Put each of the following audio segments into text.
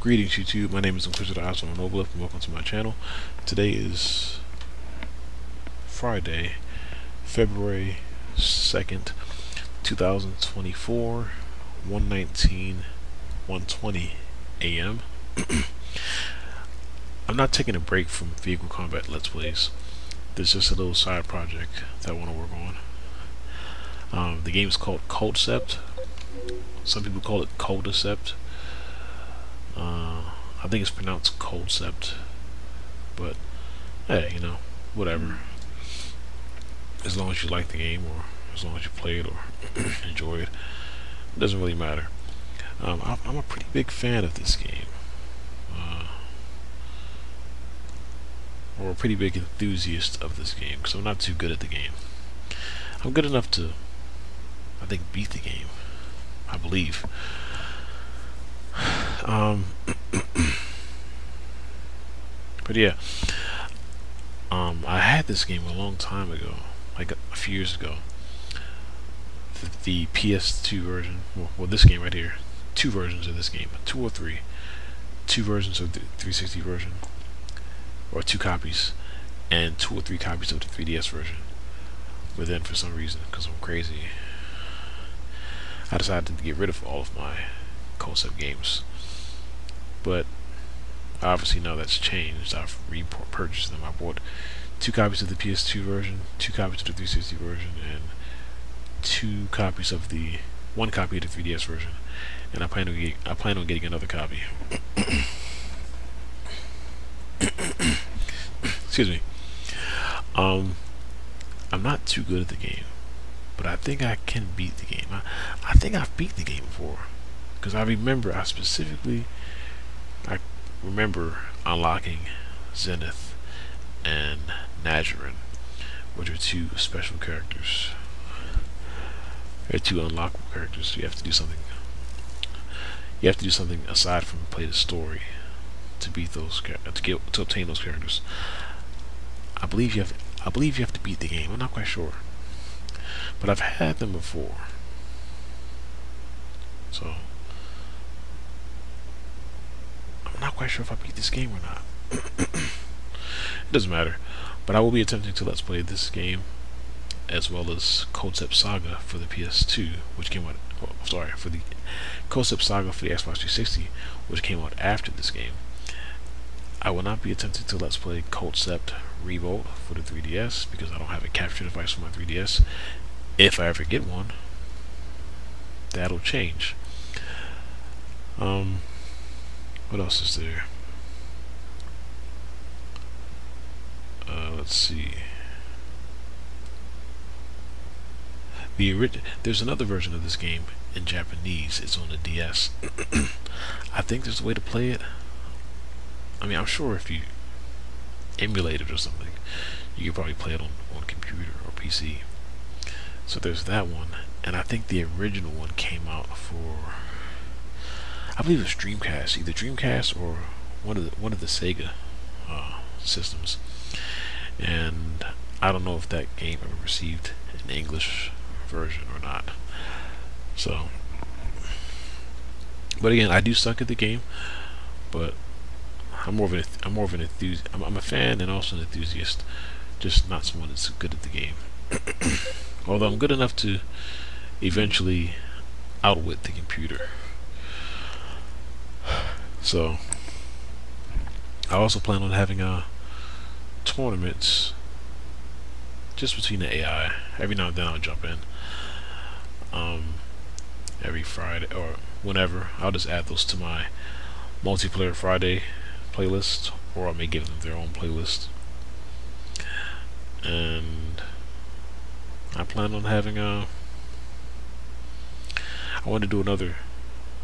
Greetings YouTube, my name is Inquisitor Oswald Noblef and welcome to my channel. Today is Friday, February 2nd, 2024, 119, 120 a.m. I'm not taking a break from Vehicle Combat Let's Plays. There's just a little side project that I want to work on. Um, the game is called Culdcept. Some people call it Coldicept. Uh, I think it's pronounced Culdcept. But, hey, you know, whatever. As long as you like the game, or as long as you play it, or enjoy it, it doesn't really matter. Um, I'm a pretty big fan of this game. Uh, or a pretty big enthusiast of this game, because I'm not too good at the game. I'm good enough to, I think, beat the game. I believe. Um, but yeah, um, I had this game a long time ago, like a, few years ago. The, the PS2 version, well, well, this game right here, two versions of this game, two or three, two versions of the 360 version, or two copies, and two or three copies of the 3DS version. But then, for some reason, because I'm crazy, I decided to get rid of all of my Culdcept games. But obviously now that's changed. I've repurchased them. I bought two copies of the PS2 version, two copies of the 360 version, and two copies of the one copy of the 3DS version. And I plan on getting, I plan on getting another copy. Excuse me. Um, I'm not too good at the game but I think I can beat the game. I, I think I've beat the game before. Because I remember, I specifically, I remember unlocking Zenith and Nazarin, which are two special characters. They're two unlockable characters, you have to do something. You have to do something aside from play the story to beat those to get to obtain those characters. I believe you have. I believe you have to beat the game. I'm not quite sure. But I've had them before. So, I'm not quite sure if I beat this game or not. it doesn't matter. But I will be attempting to Let's Play this game as well as Culdcept Saga for the PS2, which came out, oh, sorry, for the Culdcept Saga for the Xbox 360, which came out after this game. I will not be attempting to Let's Play Culdcept Revolt for the 3DS because I don't have a capture device for my 3DS, if I ever get one, that'll change. Um, what else is there? Uh, let's see. The there's another version of this game in Japanese. It's on the DS. I think there's a way to play it. I mean, I'm sure if you emulate it or something, you could probably play it on, on computer or PC. So there's that one, and I think the original one came out for, I believe it was Dreamcast, either Dreamcast or one of the one of the Sega uh, systems. And I don't know if that game ever received an English version or not. So, but again, I do suck at the game, but I'm more of an I'm more of an enthusiast. I'm, I'm a fan and also an enthusiast, just not someone that's good at the game. Although I'm good enough to eventually outwit the computer. So, I also plan on having a tournaments just between the AI. Every now and then I'll jump in. Um, every Friday or whenever, I'll just add those to my multiplayer Friday playlist, or I may give them their own playlist. And I plan on having a I want to do another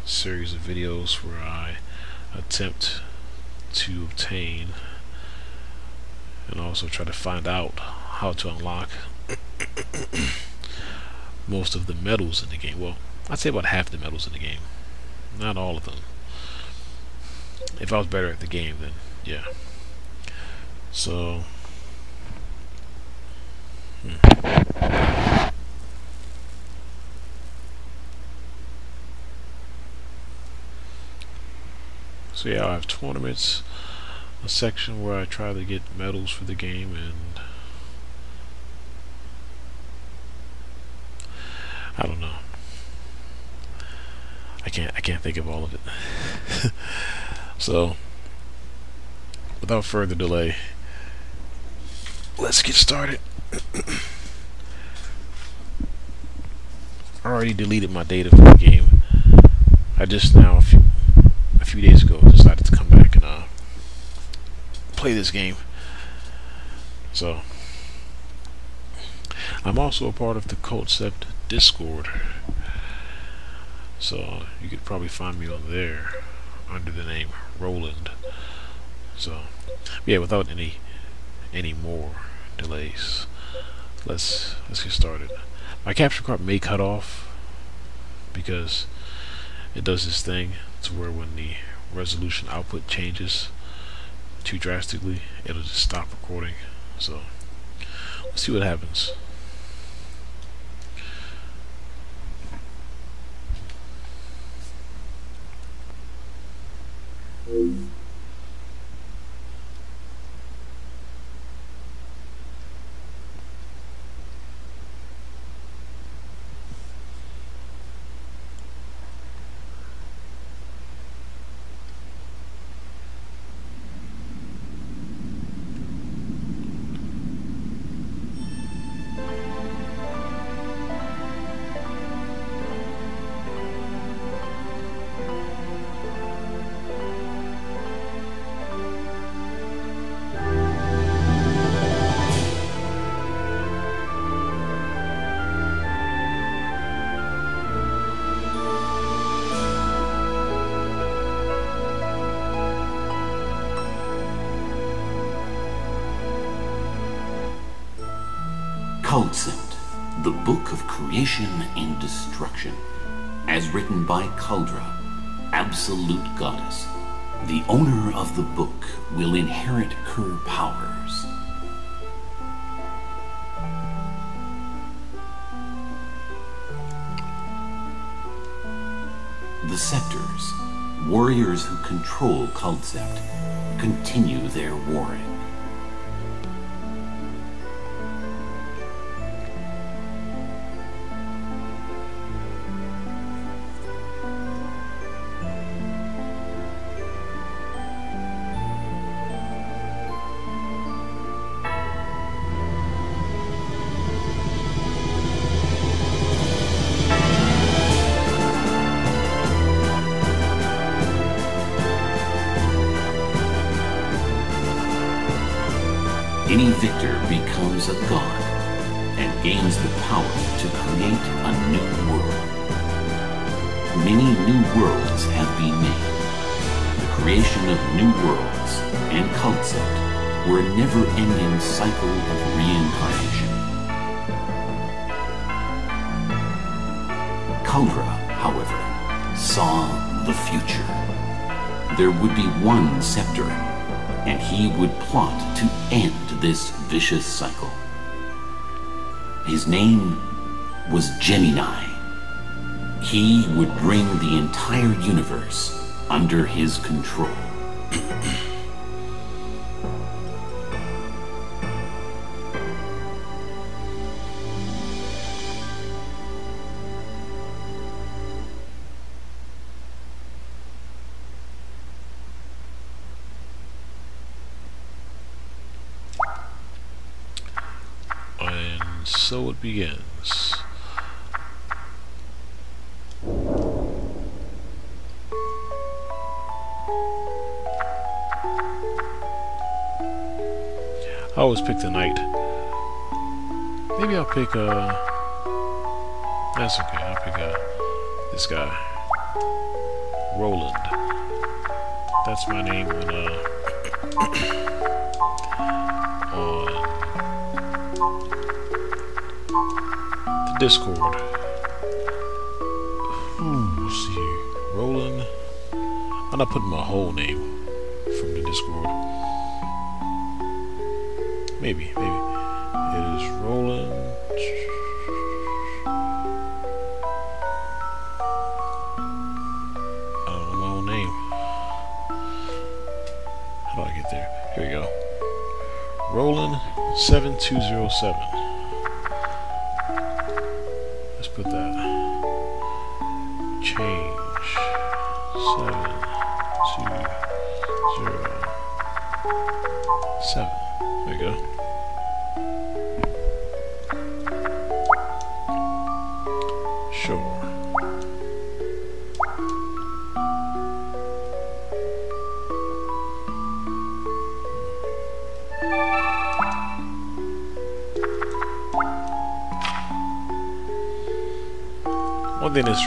series of videos where I attempt to obtain and also try to find out how to unlock most of the medals in the game. Well, I'd say about half the medals in the game. Not all of them. If I was better at the game, then yeah. So, hmm. So yeah, I have tournaments, a section where I try to get medals for the game, and I don't know. I can't I can't think of all of it. so without further delay, let's get started. I already deleted my data from the game. I just now a few, days ago decided to come back and uh, play this game. So I'm also a part of the Culdcept Discord. So you could probably find me on there under the name Roland. So yeah, without any any more delays, let's let's get started. My capture card may cut off because it does this thing to where when the resolution output changes too drastically, it'll just stop recording. So let's see what happens. Absolute Goddess. The owner of the book will inherit her powers. The Scepters, warriors who control Culdcept, continue their warring. Cycle of reincarnation. Culdra, however, saw the future. There would be one scepter, and he would plot to end this vicious cycle. His name was Gemini. He would bring the entire universe under his control. I always pick the knight. Maybe I'll pick uh that's okay, I'll pick uh this guy. Roland. That's my name on uh on the Discord. Ooh, let's see. Roland. I'm not putting my whole name Maybe, maybe. It is rolling. I don't know my own name. How do I get there? Here we go. Roland 7207.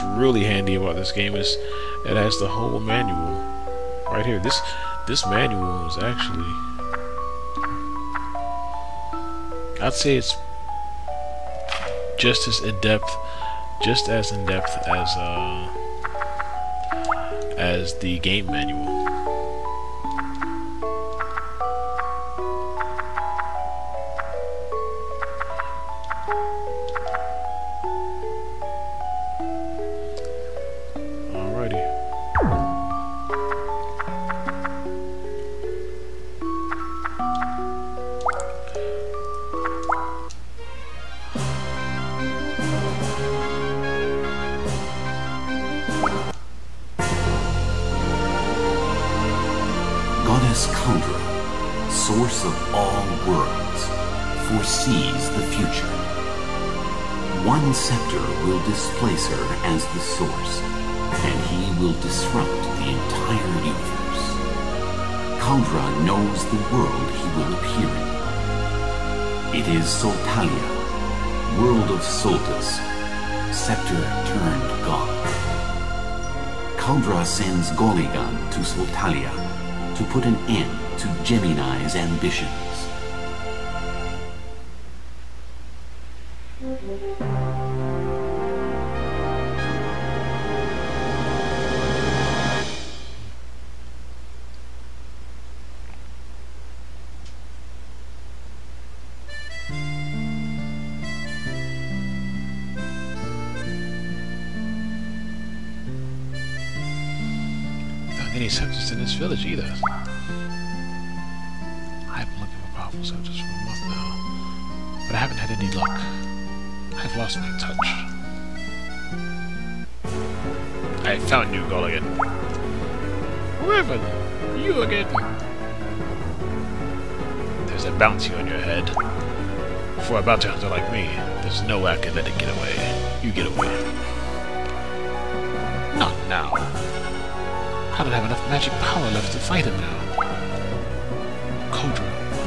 Really handy about this game is it has the whole manual right here. This this manual is actually I'd say it's just as in depth just as in depth as uh as the game manual. The world he will appear in. It is Soltalia, world of Soltus, scepter turned god. Kandra sends Goligan to Soltalia to put an end to Gemini's ambitions.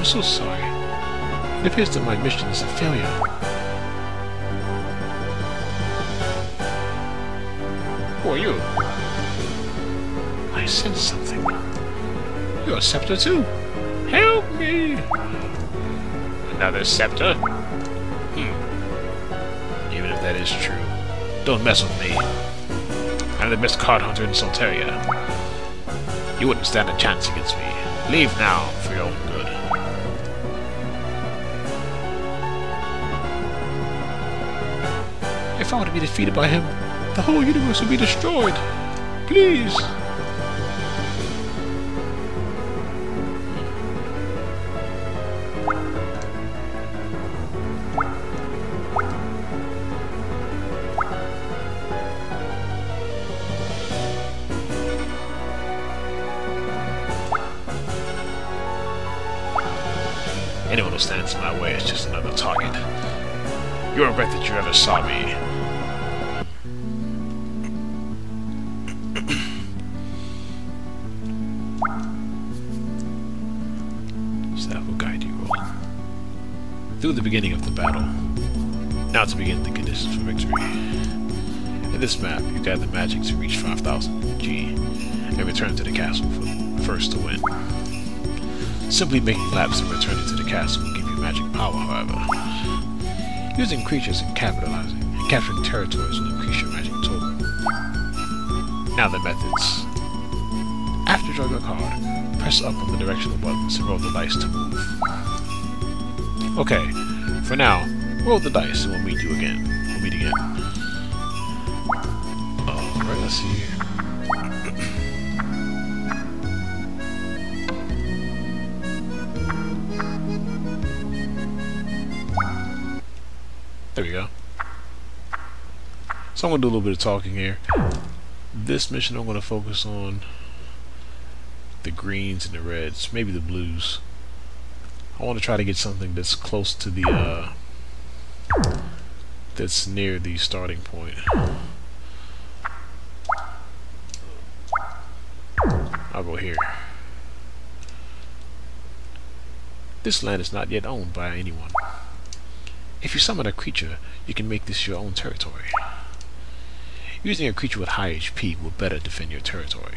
I'm so sorry. It appears that my mission is a failure. Who are you? I sense something. You're a scepter too. Help me! Another scepter? Hmm. Even if that is true, don't mess with me. I'm the best card hunter in Solteria. You wouldn't stand a chance against me. Leave now, for your If I were to be defeated by him, the whole universe would be destroyed. Please. Gather magic to reach 5000 G and return to the castle for first to win. Simply making laps and returning to the castle will give you magic power, however. Using creatures and capitalizing and capturing territories will increase your magic total. Now the methods. After drawing a card, press up on the directional buttons and roll the dice to move. Okay, for now, roll the dice and we'll meet you again. see. There we go. So I'm going to do a little bit of talking here. This mission I'm going to focus on the greens and the reds, maybe the blues. I want to try to get something that's close to the, uh, that's near the starting point. I'll go here. This land is not yet owned by anyone. If you summon a creature, you can make this your own territory. Using a creature with high HP will better defend your territory.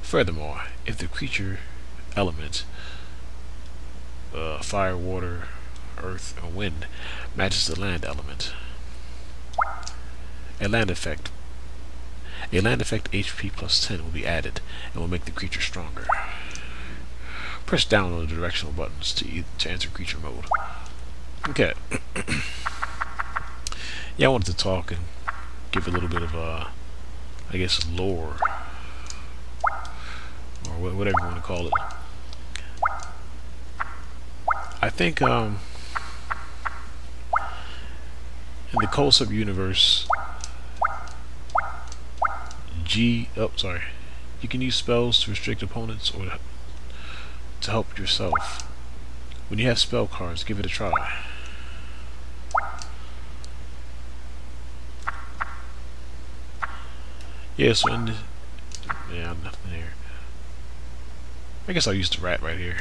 Furthermore, if the creature element, uh, fire, water, earth, or wind, matches the land element, a land effect a land effect HP plus 10 will be added and will make the creature stronger. Press down on the directional buttons to, e to enter creature mode. Okay. yeah, I wanted to talk and give a little bit of, uh, I guess, lore. Or whatever you want to call it. I think, um, in the Culdcept universe, G, oh, sorry. You can use spells to restrict opponents or to help yourself. When you have spell cards, give it a try. Yeah, so in the, yeah, nothing here. I guess I'll use the rat right here.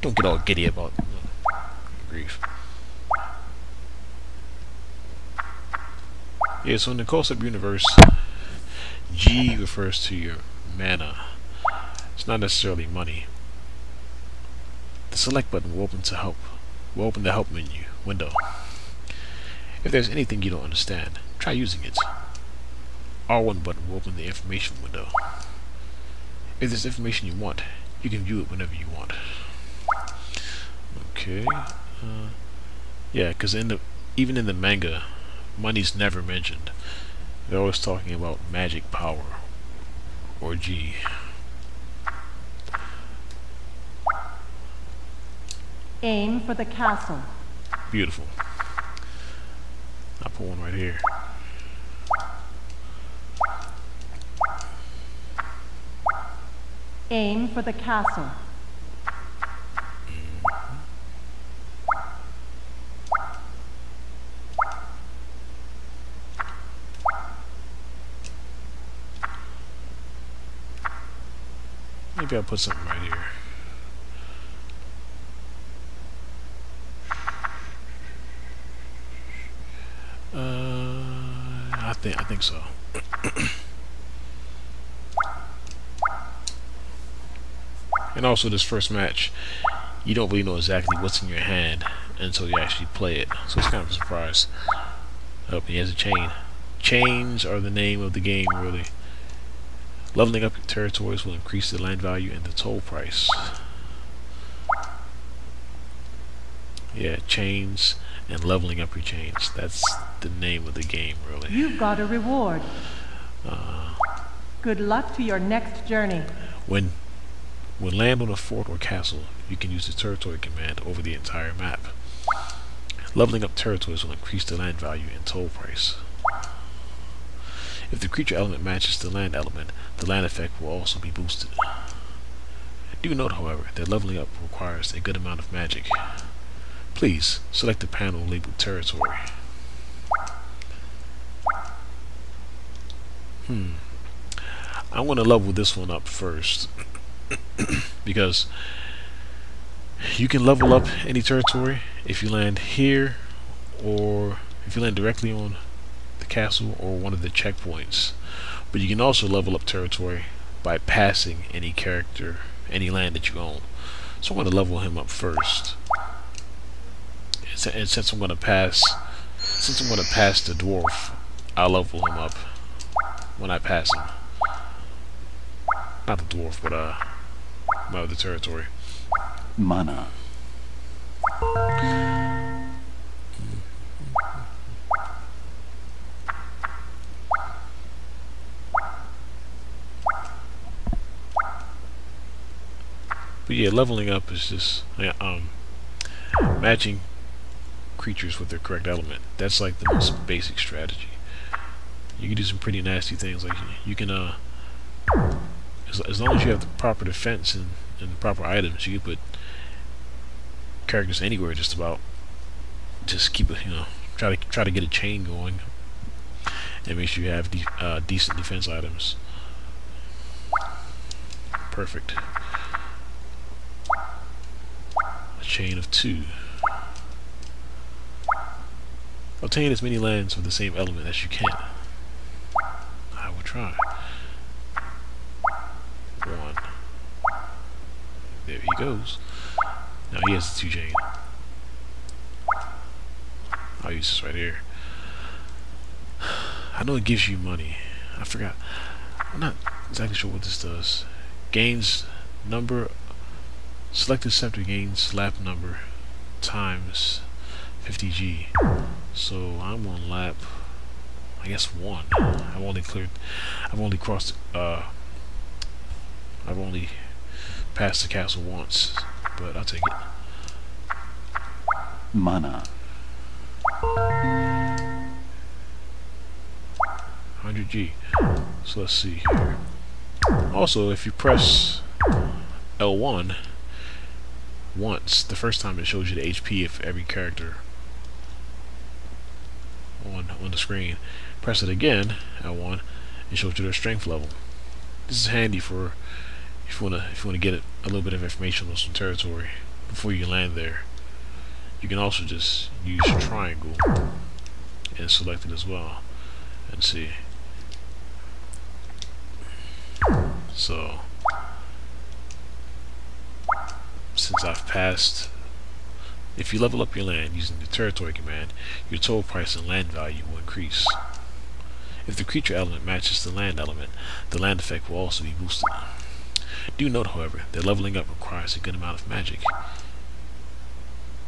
Don't get all giddy about grief. Yeah, so in the Sub universe, G refers to your mana. It's not necessarily money. The select button will open to help will open the help menu window. If there's anything you don't understand, try using it. R1 button will open the information window. If there's information you want, you can view it whenever you want. Okay. Uh, yeah, because in the even in the manga, money's never mentioned. They're always talking about magic power or G. Aim for the castle. Beautiful. I'll put one right here. Aim for the castle. Maybe I'll put something right here. Uh, I think I think so. and also, this first match, you don't really know exactly what's in your hand until you actually play it. So it's kind of a surprise. Oh, he has a chain. Chains are the name of the game, really. Leveling up your territories will increase the land value and the toll price. Yeah, chains and leveling up your chains. That's the name of the game, really. You've got a reward. Uh, Good luck to your next journey. when when land on a fort or castle, you can use the territory command over the entire map. Leveling up territories will increase the land value and toll price. If the creature element matches the land element, the land effect will also be boosted. Do note, however, that leveling up requires a good amount of magic. Please, select the panel labeled Territory. Hmm. I want to level this one up first. because you can level up any territory if you land here or if you land directly on castle or one of the checkpoints. But you can also level up territory by passing any character, any land that you own. So I'm going to level him up first. And since I'm going to pass, since I'm going to pass the dwarf, I'll level him up when I pass him. Not the dwarf, but uh, my other territory. Mana. But yeah, leveling up is just um matching creatures with their correct element. That's like the most basic strategy. You can do some pretty nasty things. Like you can, uh, as, as long as you have the proper defense and, and the proper items, you can put characters anywhere. Just about. Just keep it, you know, try to try to get a chain going, and make sure you have de uh, decent defense items. Perfect. A chain of two. Obtain as many lands with the same element as you can. I will try. One. There he goes. Now he has the two chain. I'll use this right here. I know it gives you money. I forgot. I'm not exactly sure what this does. Gains number selected scepter gains slap number times 50g. So I'm on lap I guess one. I've only cleared I've only crossed uh I've only passed the castle once, but I'll take it. Mana. 100G. So let's see here. Also, if you press L1 once, the first time it shows you the HP of every character on on the screen. Press it again, at 1, it shows you their strength level. This is handy for if you wanna if you wanna get a little bit of information on some territory before you land there. You can also just use triangle and select it as well and see. So since I've passed if you level up your land using the territory command, your total price and land value will increase. If the creature element matches the land element, the land effect will also be boosted. Do note, however, that leveling up requires a good amount of magic.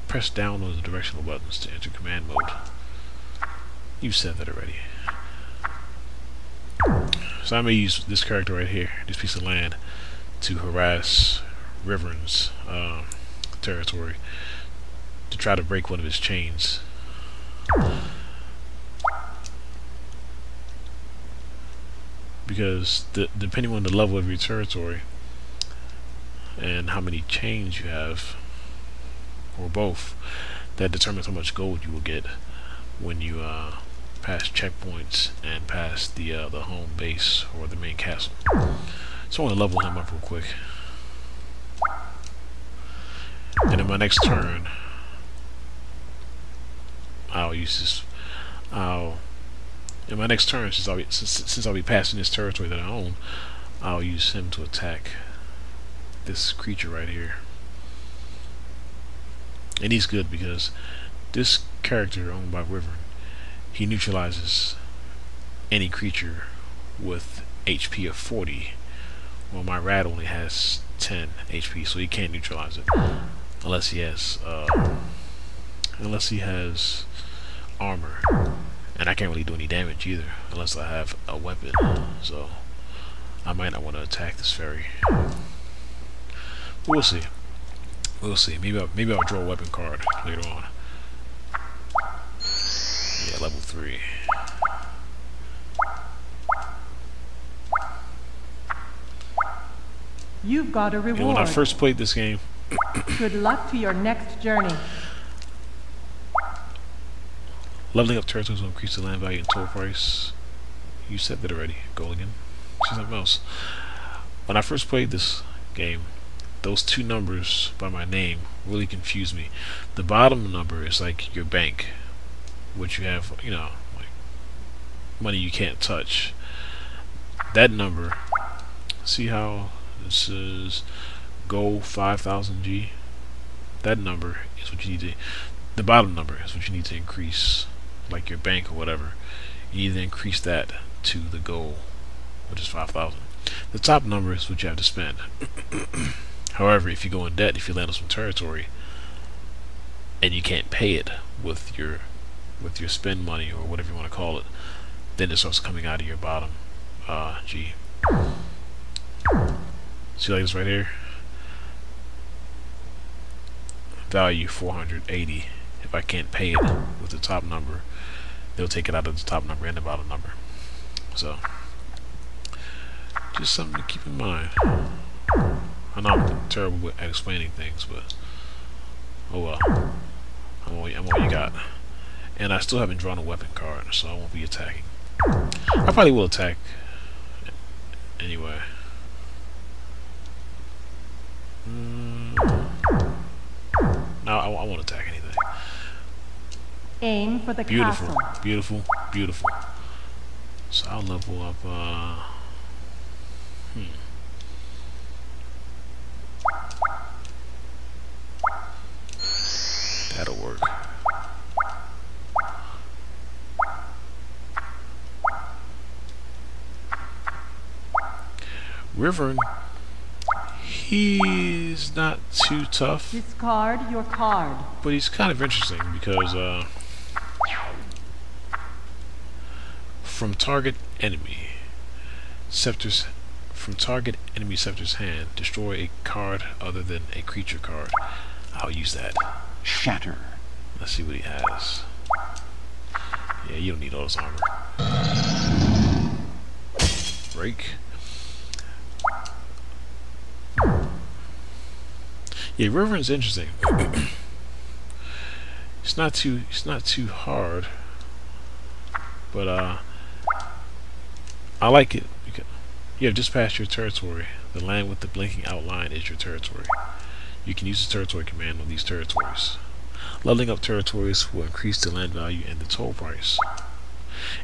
Press down on the directional buttons to enter command mode. You've said that already. So going to use this character right here, this piece of land, to harass River's uh, territory to try to break one of his chains. Because the, depending on the level of your territory and how many chains you have, or both, that determines how much gold you will get when you uh, pass checkpoints and pass the uh, the home base or the main castle. So I want to level him up real quick. And in my next turn, I'll use this. I'll in my next turn, since I'll be since, since I'll be passing this territory that I own, I'll use him to attack this creature right here. And he's good because this character owned by Wyvern, he neutralizes any creature with HP of 40. Well, my rat only has 10 HP, so he can't neutralize it unless he has uh, unless he has armor. And I can't really do any damage either, unless I have a weapon. So, I might not want to attack this fairy. We'll see. We'll see. Maybe I'll, maybe I'll draw a weapon card later on. Yeah, level 3. You've got a reward. You know, when I first played this game... Good luck to your next journey. Leveling up territories will increase the land value and total price. You said that already. Go again. See something else. When I first played this game, those two numbers by my name really confused me. The bottom number is like your bank, which you have, you know, like money you can't touch. That number, see how this is go 5000G? That number is what you need to, the bottom number is what you need to increase like your bank or whatever, you need to increase that to the goal, which is 5,000. The top number is what you have to spend. However, if you go in debt, if you land on some territory, and you can't pay it with your with your spend money or whatever you want to call it, then it starts coming out of your bottom uh, G. See like this right here? Value 480 if I can't pay it with the top number, they'll take it out of the top number and the bottom number. So, just something to keep in mind. I know I'm terrible at explaining things, but oh well. I'm all, I'm all you got. And I still haven't drawn a weapon card, so I won't be attacking. I probably will attack anyway. Mm. No, I, I won't attack anything. Aim for the Beautiful, castle. beautiful, beautiful. beautiful. So I'll level up, uh... Hmm. That'll work. Rivern, he's not too tough, Discard your card. but he's kind of interesting because, uh, from target enemy, Scepter's, from target enemy Scepter's hand, destroy a card other than a creature card. I'll use that. Shatter. Let's see what he has. Yeah, you don't need all this armor. Break. Yeah, River's interesting. it's not too it's not too hard. But uh I like it you have just passed your territory. The land with the blinking outline is your territory. You can use the territory command on these territories. Leveling up territories will increase the land value and the toll price.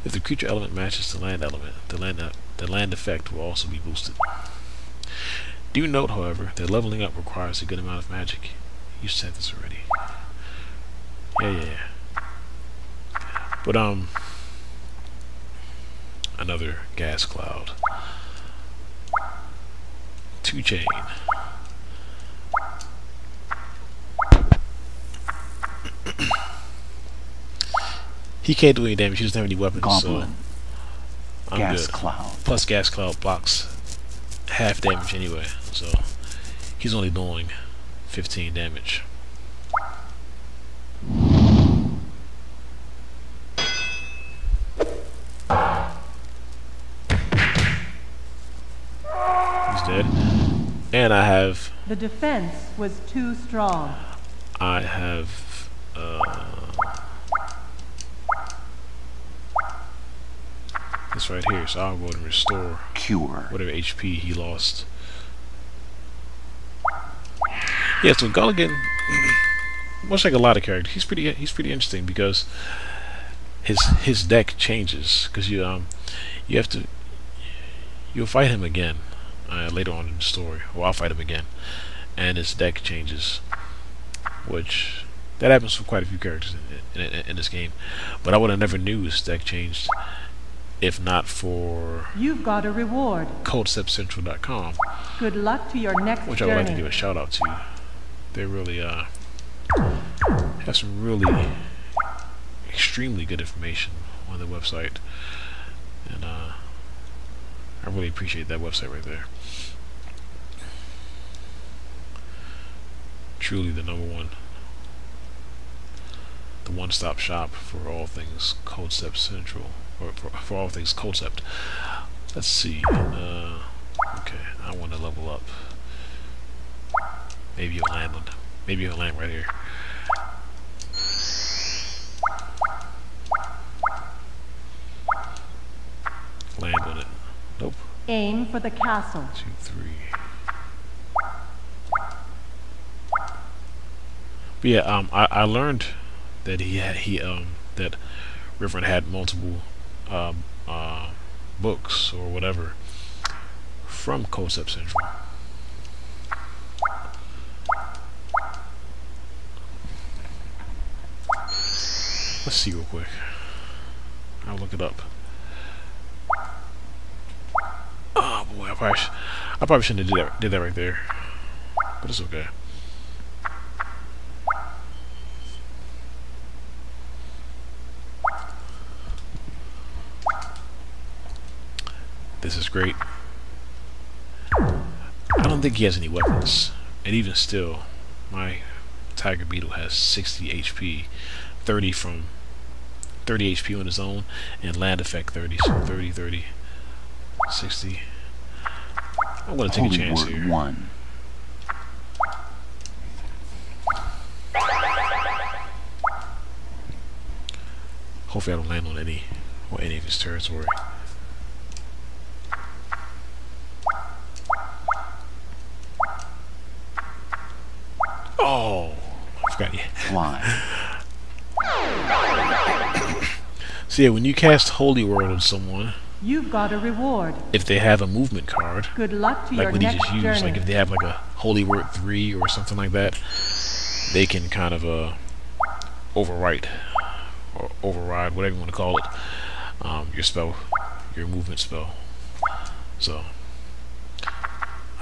If the creature element matches the land element, the land the land effect will also be boosted. Do note, however, that leveling up requires a good amount of magic. You said this already. Yeah, yeah, yeah. But um, another gas cloud. Two chain. He can't do any damage. He doesn't have any weapons, Goblin. so I'm Gas good. cloud. Plus, gas cloud blocks half damage anyway, so he's only doing 15 damage. He's dead. And I have The defense was too strong. I have uh, this right here, so I'll go and restore Cure. whatever HP he lost. Yeah, so Gulligan, much like a lot of characters, he's pretty he's pretty interesting because his his deck changes because you um you have to you'll fight him again uh, later on in the story, or I'll fight him again, and his deck changes, which that happens for quite a few characters in, in, in this game. But I would have never knew his deck changed if not for You've got a reward. CuldceptCentral.com, Good luck to your next which I would journey. like to give a shout out to. They really uh have some really extremely good information on their website, and uh, I really appreciate that website right there. Truly the number one, the one-stop shop for all things Step Central, or for, for all things Culdcept. Let's see. Uh, okay, I want to level up. Maybe you'll land on. Maybe you'll land right here. Land on it. Nope. Aim for the castle. Two, three. But yeah, um, I, I learned that he had he um that Riverin had multiple um uh books or whatever from Culdcept Central. Let's see real quick. I'll look it up. Oh boy, I probably, I probably shouldn't have did that, did that right there, but it's okay. This is great. I don't think he has any weapons, and even still, my Tiger Beetle has 60 HP, 30 from 30 HP on his own, and land effect 30. So 30, 30, 60. I'm gonna take Holy a chance here. one. Hopefully, I don't land on any on any of his territory. Oh, I forgot. Yeah. Fly. So yeah, when you cast Holy Word on someone, You've got a reward. if they have a movement card, Good luck to like your what he next just used, journey. like if they have like a Holy Word three or something like that, they can kind of uh overwrite or override, whatever you want to call it, um, your spell, your movement spell. So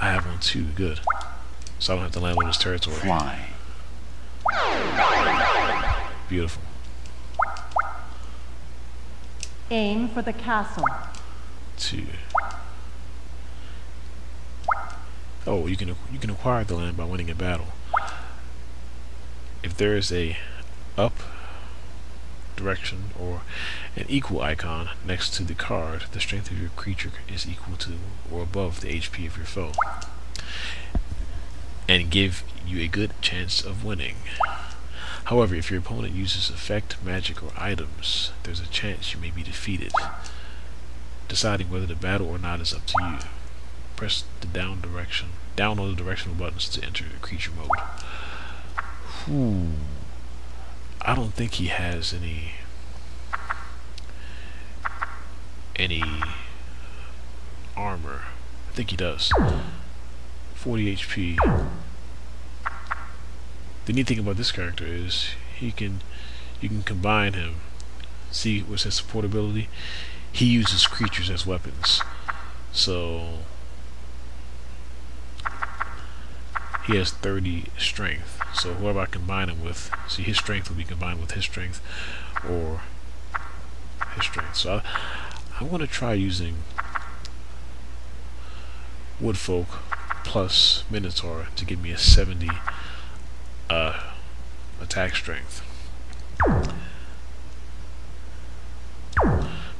I have one too. Good. So I don't have to land on his territory. Fly. Beautiful. Aim for the castle. Two. Oh, you can you can acquire the land by winning a battle. If there is a up direction or an equal icon next to the card, the strength of your creature is equal to or above the HP of your foe, and give you a good chance of winning. However, if your opponent uses effect, magic, or items, there's a chance you may be defeated. Deciding whether to battle or not is up to you. Press the down direction, down on the directional buttons to enter creature mode. Whew. I don't think he has any any armor. I think he does. 40 HP. The neat thing about this character is he can you can combine him. See what's his support ability? He uses creatures as weapons. So he has 30 strength. So whoever I combine him with, see his strength will be combined with his strength or his strength. So I, I'm going to try using Woodfolk plus Minotaur to give me a 70 uh, attack strength.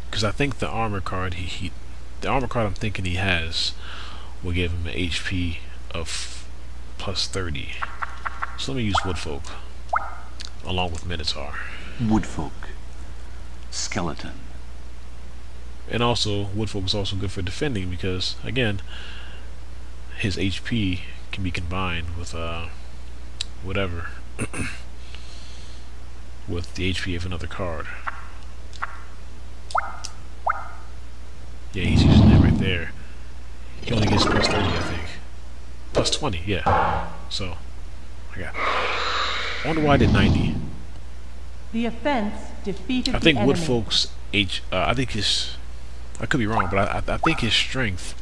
Because I think the armor card he, he the armor card I'm thinking he has will give him an HP of plus 30. So let me use Woodfolk along with Minotaur. Woodfolk. Skeleton. And also, Woodfolk is also good for defending because, again, his HP can be combined with uh, whatever, with the HP of another card. Yeah, he's using that right there. He only gets plus 30, I think. Plus 20, yeah. So, I got. I wonder why I did 90. The offense defeated I think. Woodfolk's H. Uh, I think his. I could be wrong, but I, I, I think his strength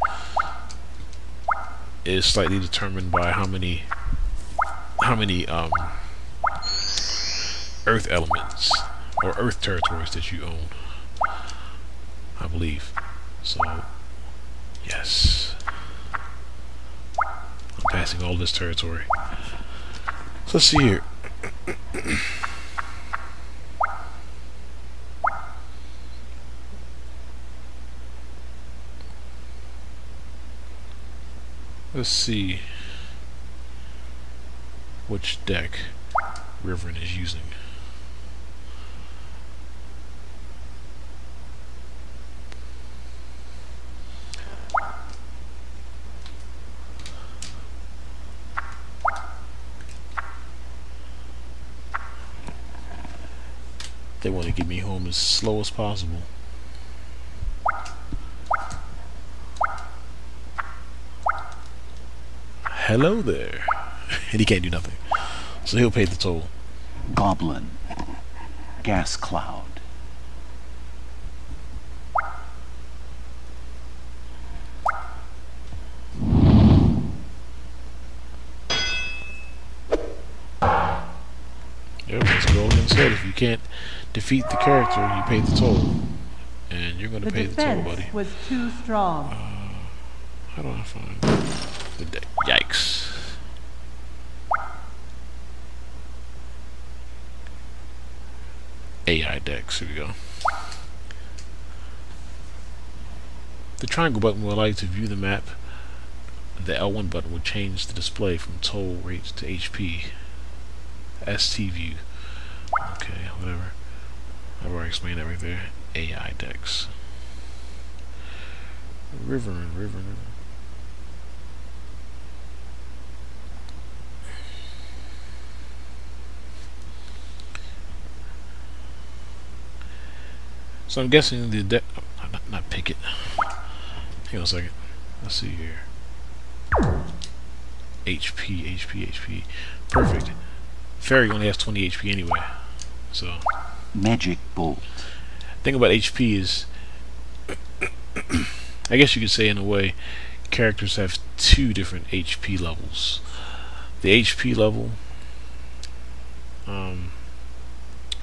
is slightly determined by how many, how many um, Earth elements or Earth territories that you own. I believe. So, yes, I'm passing all this territory. So let's see here. Let's see which deck Riverin is using. They want to get me home as slow as possible. Hello there. And he can't do nothing. So he'll pay the toll. Goblin. Gas cloud. Yep, as Golden said, if you can't defeat the character, you pay the toll. And you're gonna The pay the toll, defense buddy. was too strong. Uh, how do I find the deck? Yikes. Here we go. The triangle button will allow you to view the map. The L1 button will change the display from toll rates to HP. ST view. Okay, whatever. I've already explained that right there. AI decks. River and river and river. So I'm guessing the deck, oh, not, not Picket. Hang on a second. Let's see here. HP, HP, HP. Perfect. Fairy only has 20 HP anyway. So. Magic Bolt. Thing about HP is, I guess you could say in a way, characters have two different HP levels. The HP level, um,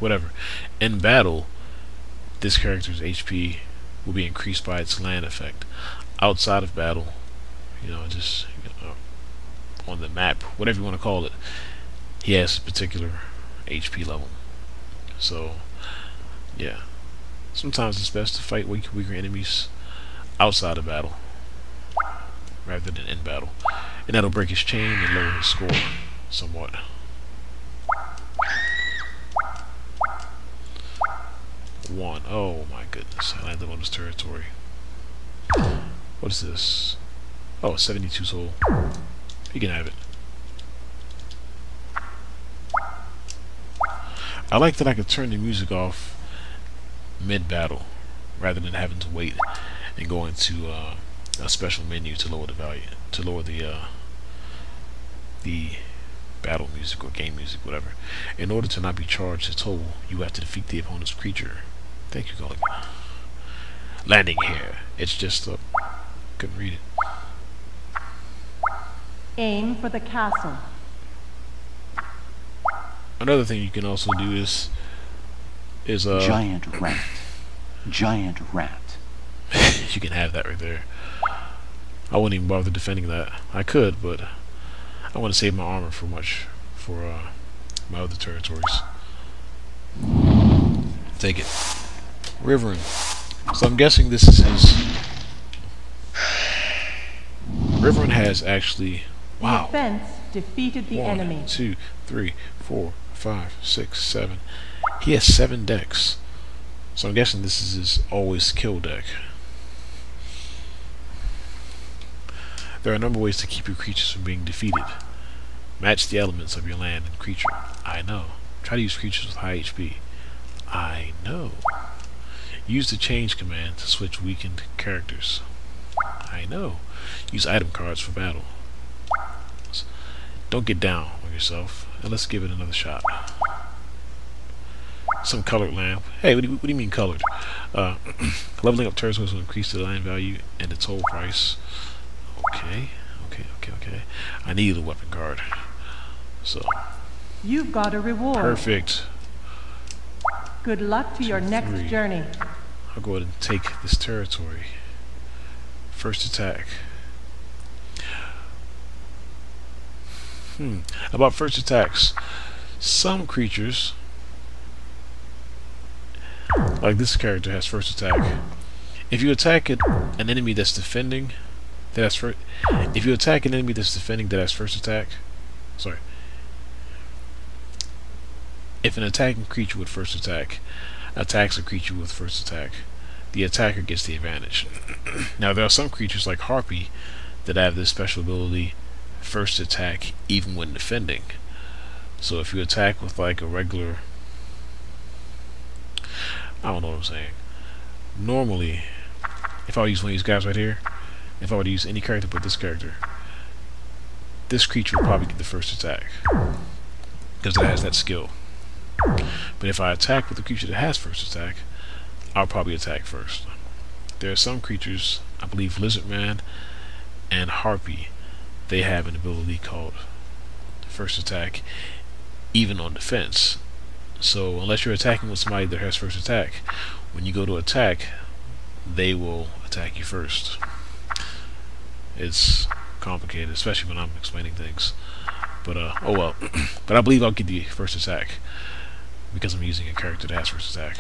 whatever. In battle, this character's HP will be increased by its land effect. Outside of battle, you know, just you know, on the map, whatever you want to call it, he has a particular HP level. So, yeah. Sometimes it's best to fight weak, weaker enemies outside of battle rather than in battle. And that'll break his chain and lower his score somewhat. One. Oh my goodness. I landed on this territory. What is this? Oh, 72 soul. You can have it. I like that I can turn the music off mid-battle rather than having to wait and go into uh, a special menu to lower the value to lower the uh, the battle music or game music whatever in order to not be charged a toll you have to defeat the opponent's creature thank you Goligan landing here it's just a... couldn't read it Aim for the castle. another thing you can also do is is uh Giant rat. Giant rat. you can have that right there. I wouldn't even bother defending that. I could, but I want to save my armor for much for uh, my other territories. Take it. Riverin. So I'm guessing this is his. Riverin has actually. Wow. Defense defeated the One, enemy. two, three, four, five, six, seven. He has seven decks. So I'm guessing this is his always kill deck. There are a number of ways to keep your creatures from being defeated. Match the elements of your land and creature. I know. Try to use creatures with high HP. I know. Use the change command to switch weakened characters. I know. Use item cards for battle. Don't get down on yourself, and let's give it another shot. Some colored lamp. Hey, what do you, what do you mean colored? Uh, leveling up territories will increase the land value and the toll price. Okay, okay, okay, okay. I need a weapon card. So, You've got a reward. perfect. Good luck to your next three. journey. I'll go ahead and take this territory. First attack. Hmm. About first attacks. Some creatures, like this character, has first attack. If you attack it, an enemy that's defending, that has first. If you attack an enemy that's defending that has first attack, sorry. If an attacking creature with first attack attacks a creature with first attack, the attacker gets the advantage. now there are some creatures like Harpy that have this special ability, first attack even when defending. So if you attack with like a regular I don't know what I'm saying. Normally, if I use one of these guys right here, if I were to use any character but this character, this creature would probably get the first attack. Because it has that skill. But if I attack with a creature that has first attack, I'll probably attack first. There are some creatures, I believe Lizard Man and Harpy, they have an ability called first attack even on defense. So unless you're attacking with somebody that has first attack, when you go to attack, they will attack you first. It's complicated, especially when I'm explaining things. But uh, oh well. but I believe I'll get the first attack. Because I'm using a character that has first attack.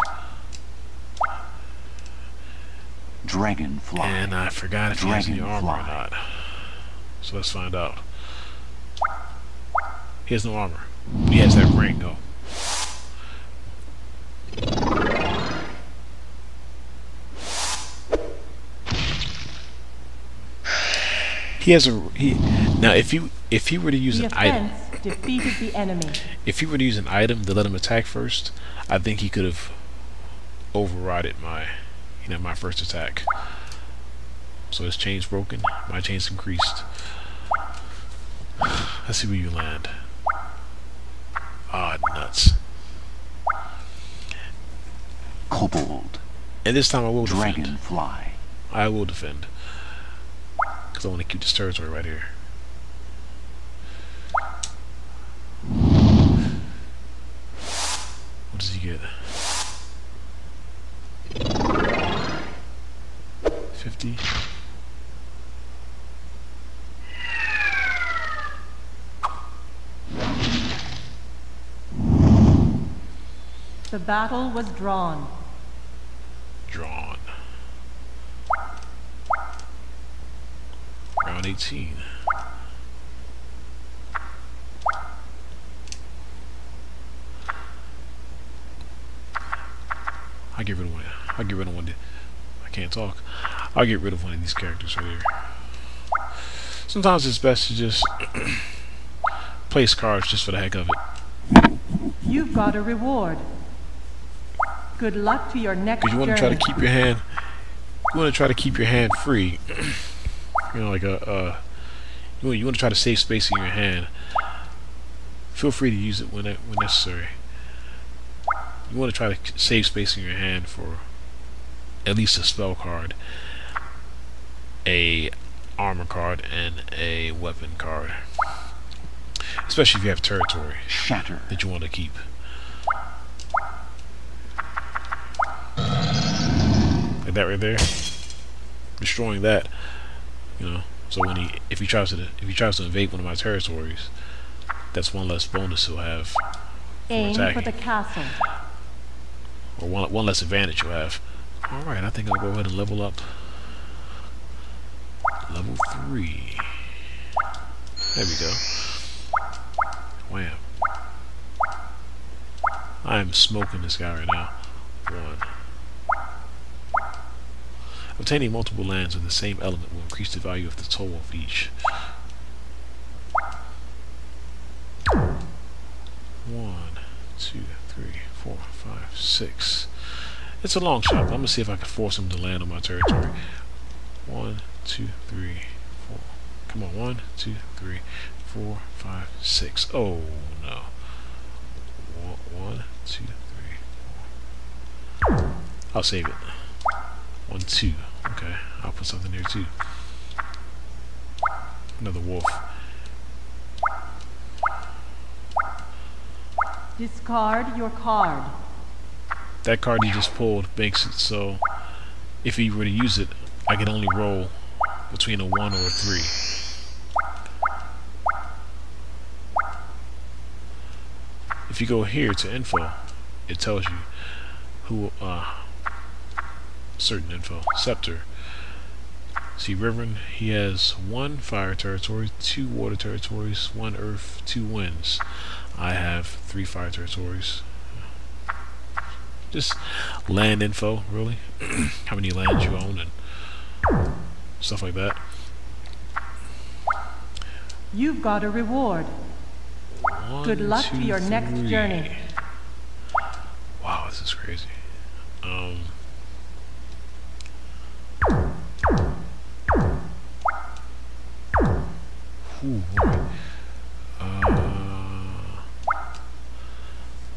Dragonfly. And I forgot if he has any armor or not. So let's find out. He has no armor. He has that ring though. He has a he now if he if he were to use The an item offense defeated the enemy. if he were to use an item to let him attack first, I think he could have overridden my, you know, my first attack. So his chain's broken, my chain's increased. Let's see where you land. Ah, nuts. Kobold. And this time I will defend. Dragonfly. I will defend. Because I want to keep this territory right here. What does he get? 50. The battle was drawn. Drawn. Round 18. I'll get rid of one. I'll get rid of one. I can't talk. I'll get rid of one of these characters right here. Sometimes it's best to just place cards just for the heck of it. You've got a reward. Good luck to your next Because you want to try to keep your hand, you want to try to keep your hand free. you know, like a, uh, want, you want to try to save space in your hand. Feel free to use it when it, when necessary. You want to try to save space in your hand for at least a spell card, a armor card, and a weapon card. Especially if you have territory Shatter. that you want to keep. Like that right there. Destroying that. You know. So when he if he tries to if he tries to invade one of my territories, that's one less bonus he'll have. Aim for attacking. the castle. Or one one less advantage you'll have. Alright, I think I'll go ahead and level up. Level three. There we go. Wham. I am smoking this guy right now. One. Obtaining multiple lands of the same element will increase the value of the total of each. One, two, three, four, five, six. It's a long shot. I'm gonna see if I can force him to land on my territory. One, two, three, four. Come on, one, two, three, four, five, six. Oh no. One, one, two, three, four. I'll save it. One, two. Okay, I'll put something there too. Another wolf. Discard your card. That card he just pulled makes it so if he were to use it, I can only roll between a one or a three. If you go here to info, it tells you who uh certain info. Scepter. See Reverend, he has one fire territory, two water territories, one earth, two winds. I have three fire territories. Just land info, really. How many lands you own and stuff like that. You've got a reward. One, Good luck to two, your next journey. Wow, this is crazy. Um. Ooh, boy.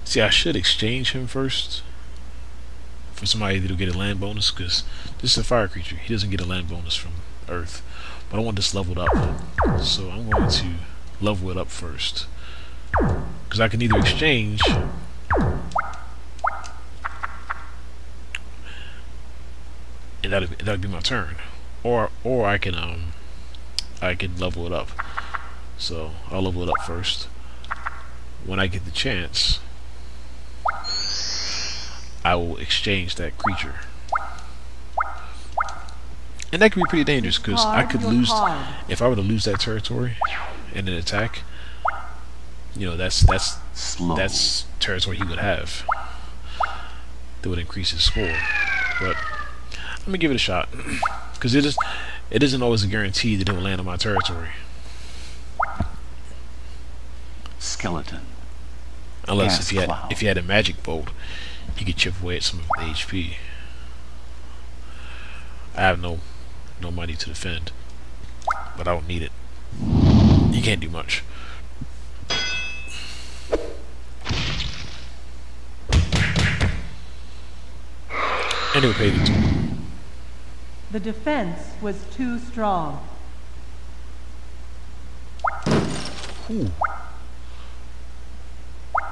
See, I should exchange him first for somebody that'll get a land bonus because this is a fire creature. He doesn't get a land bonus from Earth, but I want this leveled up, so I'm going to level it up first because I can either exchange and that'll be, that'll be my turn, or or I can um I can level it up. So I'll level it up first. When I get the chance, I will exchange that creature. And that could be pretty dangerous because I could lose if I were to lose that territory in an attack. You know, that's that's Slow. that's territory he would have that would increase his score. But let me give it a shot because it is it isn't always a guarantee that it will land on my territory. Skeleton. Unless Gas if you had cloud. if you had a magic bolt, you could chip away at some of the HP. I have no no money to defend, but I don't need it. You can't do much. Anyway, pay the two. The defense was too strong. Ooh.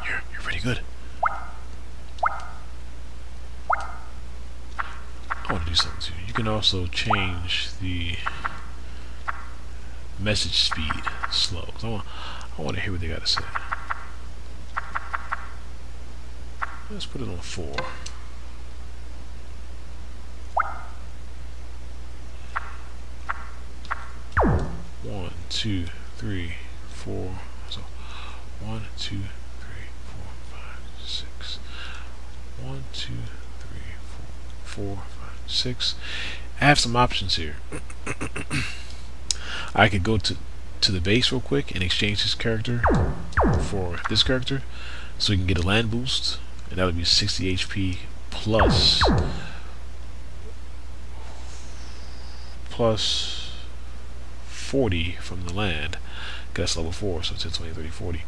You're you're pretty good. I want to do something too. You can also change the message speed slow. I want I want to hear what they got to say. Let's put it on four. One, two, three, four. So one, two, three, four, five, six. One, two, three, four, four, six. I have some options here. I could go to to the base real quick and exchange this character for this character, so we can get a land boost, and that would be 60 HP plus plus 40 from the land. That's level 4, so 10, 20, 30, 40.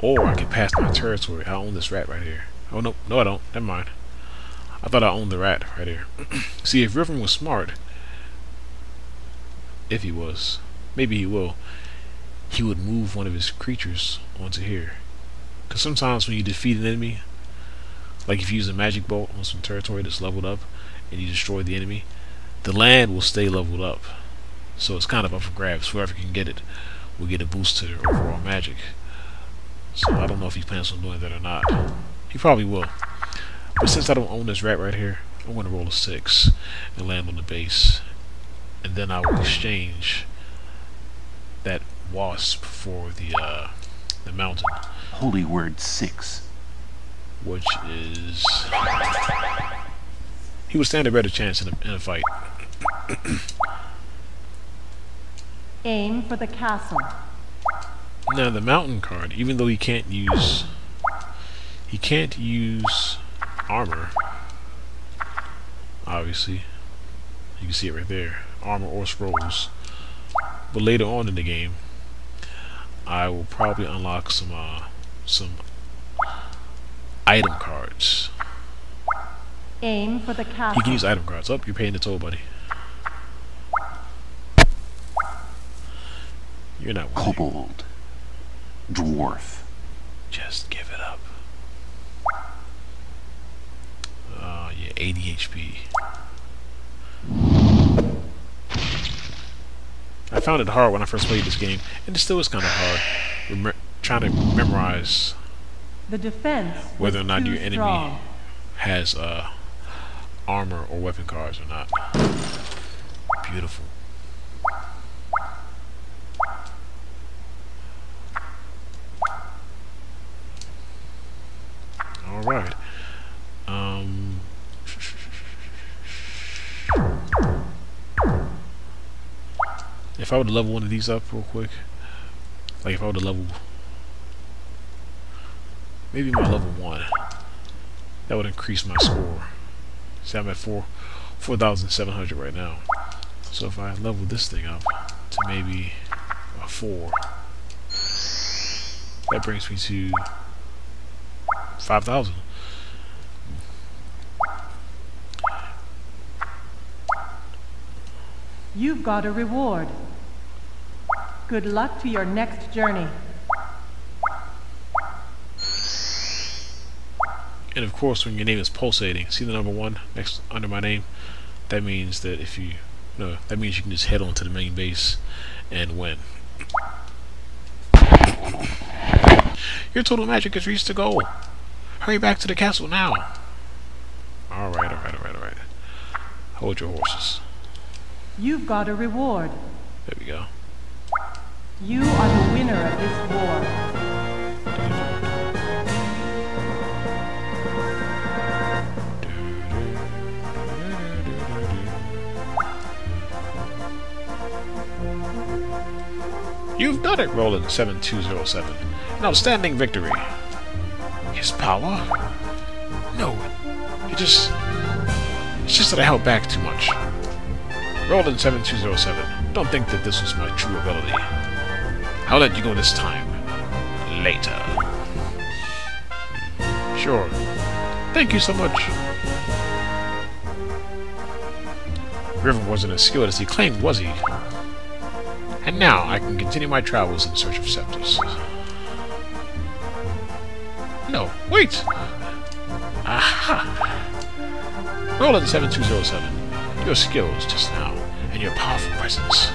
Or I could pass my territory. I own this rat right here. Oh, no, no, I don't. Never mind. I thought I owned the rat right here. See, if Riven was smart, if he was, maybe he will, he would move one of his creatures onto here. Because sometimes when you defeat an enemy, like if you use a magic bolt on some territory that's leveled up, and you destroy the enemy, the land will stay leveled up. So it's kind of up for grabs. Whoever can get it will get a boost to their overall magic. So I don't know if he plans on doing that or not. He probably will. But since I don't own this rat right here, I'm going to roll a 6 and land on the base. And then I will exchange that wasp for the uh, the mountain, Holy word six. which is... He would stand a better chance in a, in a fight. Aim for the castle. Now the mountain card, even though he can't use he can't use armor. Obviously. You can see it right there. Armor or scrolls. But later on in the game I will probably unlock some uh some item cards. Aim for the castle. He can use item cards. Up, oh, you're paying the toll, buddy. You're not winning. Kobold. Dwarf. Just give it up. Uh, yeah, 80 HP. I found it hard when I first played this game, and it still is kind of hard. Remem trying to memorize The defense whether or not too your enemy strong. has uh, armor or weapon cards or not. Beautiful. All right. Um. If I were to level one of these up real quick, like if I were to level, maybe my level one, that would increase my score. See, I'm at four, four thousand seven hundred right now. So if I level this thing up to maybe a four, that brings me to five thousand. You've got a reward. Good luck to your next journey. And of course, when your name is pulsating, see the number one next under my name. That means that if you, no, that means you can just head on to the main base and win. Your total magic has reached the goal. Hurry back to the castle now. Alright, alright, alright, alright. Hold your horses. You've got a reward. There we go. You are the winner of this war. You've done it, Roland 7207. An outstanding victory. His power? No. It just. It's just that I held back too much. Roland 7207. Don't think that this was my true ability. I'll let you go this time. Later. Sure. Thank you so much. River wasn't as skilled as he claimed, was he? And now I can continue my travels in search of scepters. No, wait! Aha! Roll Roland 7207, your skills just now, and your powerful presence.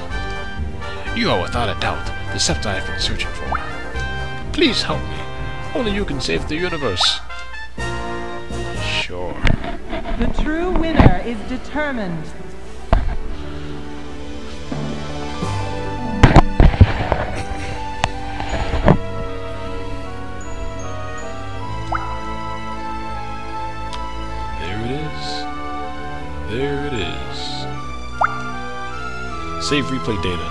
You are without a doubt the scepter I've been searching for. Please help me. Only you can save the universe. Sure. The true winner is determined. Save replay data.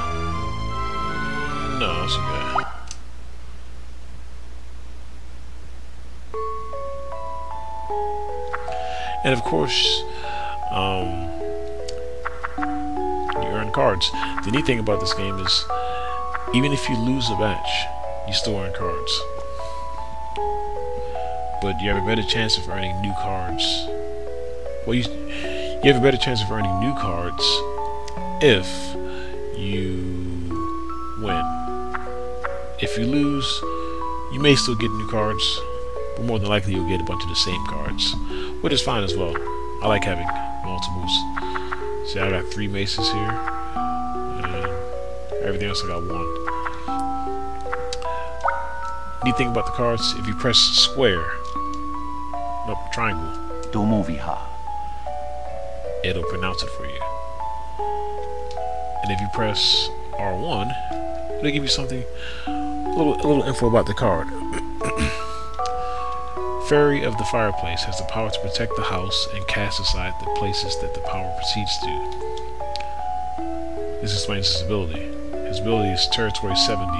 No, that's okay. And of course, um, you earn cards. The neat thing about this game is, even if you lose a match, you still earn cards but you have a better chance of earning new cards. Well, you you have a better chance of earning new cards if you win. If you lose, you may still get new cards, but more than likely you'll get a bunch of the same cards, which is fine as well. I like having multiples. See, I got three maces here, and everything else I got one. Neat thing about the cards, if you press square, no, triangle, it'll pronounce it for you. And if you press R1, it'll give you something, a little, a little info about the card. Fairy of the Fireplace has the power to protect the house and cast aside the places that the power proceeds to. This explains his ability. His ability is Territory 70,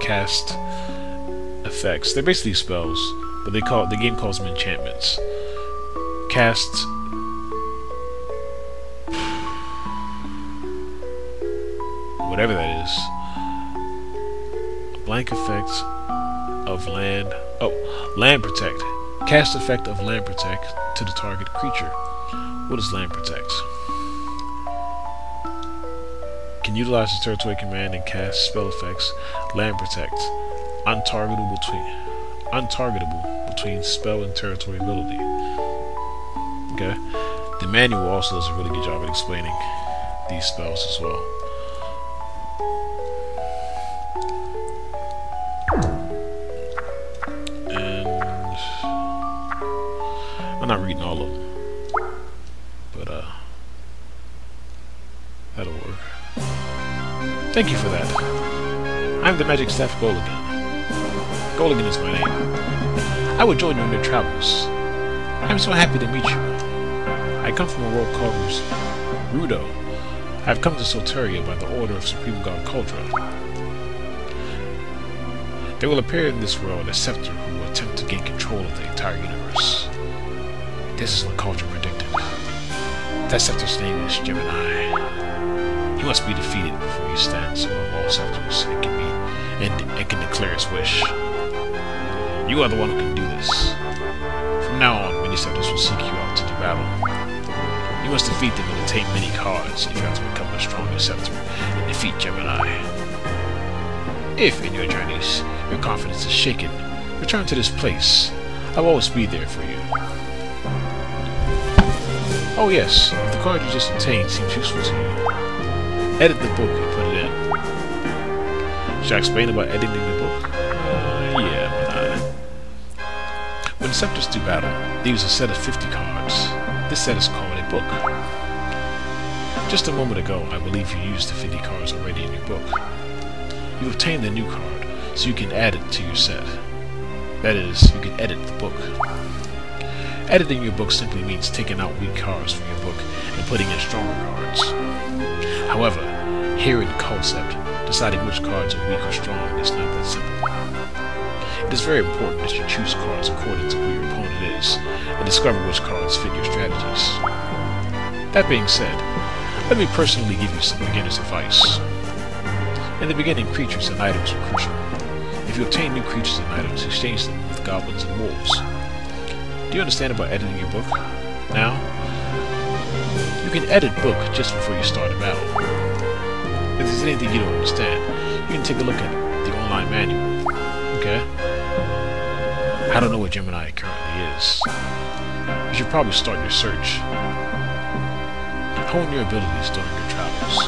cast effects. They're basically spells, but they call the game calls them enchantments. Cast whatever that is. Blank effect of land. Oh, land protect. Cast effect of land protect to the target creature. What is land protect? Can utilize the territory command and cast spell effects. Land protect. Untargetable between untargetable between spell and territory ability. Okay. The manual also does a really good job at explaining these spells as well. And I'm not reading all of them, but uh, that'll work. Thank you for that. I'm the Magic Staff Goligan. Goligan is my name. I will join you in your travels. I'm so happy to meet you. I come from a world called Rudo. I have come to Soteria by the order of Supreme God Culdra. There will appear in this world a scepter who will attempt to gain control of the entire universe. This is what Culdra predicted. That scepter's name is Gemini. He must be defeated before he stands above all scepters and can be and, and can declare his wish. You are the one who can do this. From now on, many scepters will seek you out to do battle. Must defeat them and obtain many cards if you have to become a strongest scepter and defeat Gemini. If, in your journeys, your confidence is shaken, return to this place. I will always be there for you. Oh yes, the card you just obtained seems useful to you, edit the book and put it in. Should I explain about editing the book? Uh, yeah, why not? When scepters do battle, they use a set of 50 cards. This set is book. Just a moment ago, I believe you used the 50 cards already in your book. You've obtained a new card, so you can add it to your set. That is, you can edit the book. Editing your book simply means taking out weak cards from your book and putting in stronger cards. However, here in Culdcept, deciding which cards are weak or strong is not that simple. It is very important that you choose cards according to who your opponent is, and discover which cards fit your strategies. That being said, let me personally give you some beginner's advice. In the beginning, creatures and items are crucial. If you obtain new creatures and items, exchange them with goblins and wolves. Do you understand about editing your book? Now, you can edit book just before you start a battle. If there's anything you don't understand, you can take a look at the online manual. Okay? I don't know what Gemini currently is. You should probably start your search. Hone your abilities during your travels.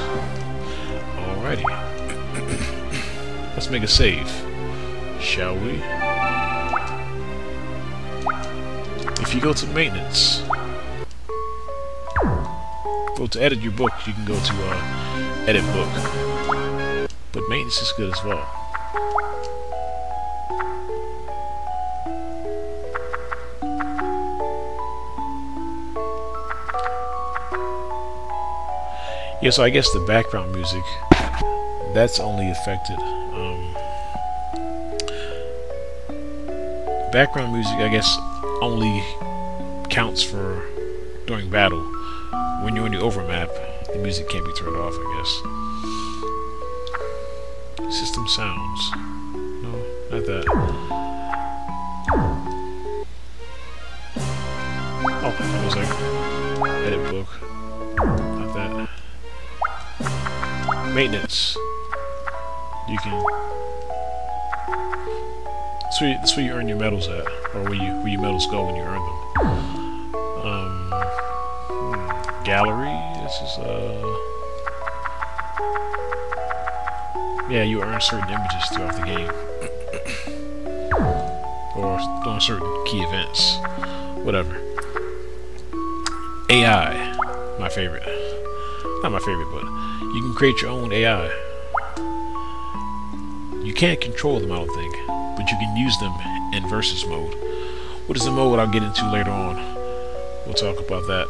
Alrighty. Let's make a save. Shall we? If you go to maintenance, go to edit your book, you can go to uh, edit book. But maintenance is good as well. Yeah, so I guess the background music, that's only affected. Um, background music, I guess, only counts for during battle. When you're in the overmap, the music can't be turned off, I guess. System sounds. No, not that. Maintenance. You can. That's where, you, that's where you earn your medals at, or where you where your medals go when you earn them. Um, hmm, gallery. This is uh. Yeah, you earn certain images throughout the game, or on certain key events, whatever. AI, my favorite. Not my favorite, but you can create your own AI. You can't control them, I don't think, but you can use them in versus mode. What is the mode I'll get into later on? We'll talk about that.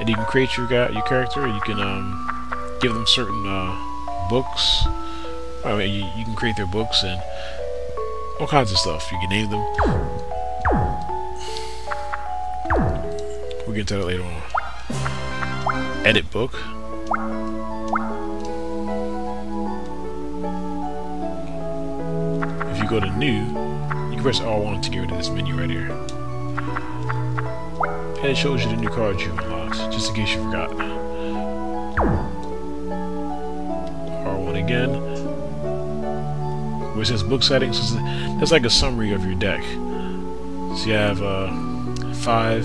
And you can create your guy, your character. You can um, give them certain uh, books. I mean, you, you can create their books and all kinds of stuff. You can name them. We'll get to that later on edit book. If you go to new, you can press R1 to get rid of this menu right here. And it shows you the new cards you've unlocked, just in case you forgot. R1 again. Where it says book settings, that's like a summary of your deck. So you have uh, five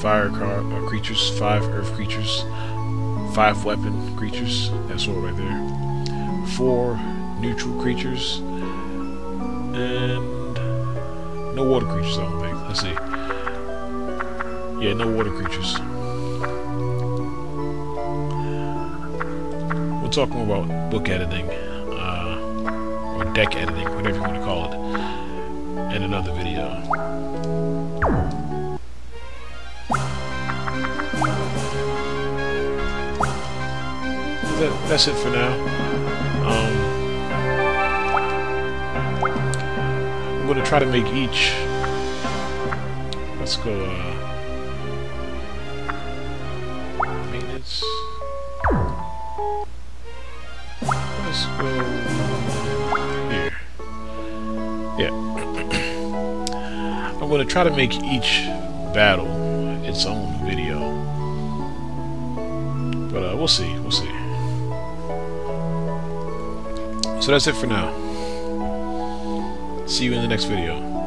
fire uh, creatures, five earth creatures, five weapon creatures, that's all right there, four neutral creatures, and no water creatures, I don't think. Let's see. Yeah, no water creatures. We'll talk more about book editing, uh, or deck editing, whatever you want to call it, in another video. That, that's it for now. Um, I'm going to try to make each. Let's go. Uh, maintenance. Let's go here. Yeah. I'm going to try to make each battle its own video. But uh, we'll see. We'll see. So that's it for now. See you in the next video.